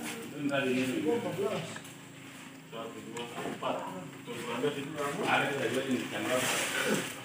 yaro Bandung bo, wayar apa? Baga dulu sama kan. Ada